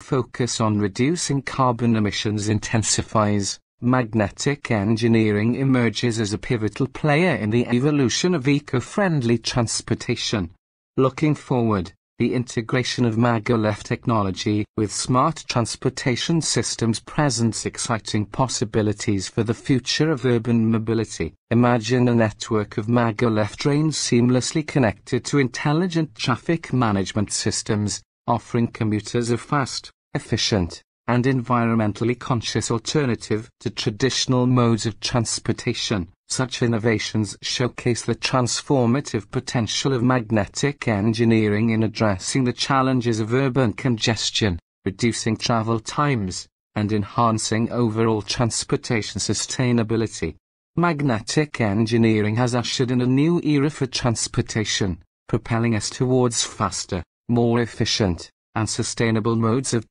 focus on reducing carbon emissions intensifies, magnetic engineering emerges as a pivotal player in the evolution of eco-friendly transportation. Looking forward, the integration of maglev technology with smart transportation systems presents exciting possibilities for the future of urban mobility. Imagine a network of maglev trains seamlessly connected to intelligent traffic management systems, offering commuters a fast, efficient, and environmentally conscious alternative to traditional modes of transportation. Such innovations showcase the transformative potential of magnetic engineering in addressing the challenges of urban congestion, reducing travel times, and enhancing overall transportation sustainability. Magnetic engineering has ushered in a new era for transportation, propelling us towards faster, more efficient, and sustainable modes of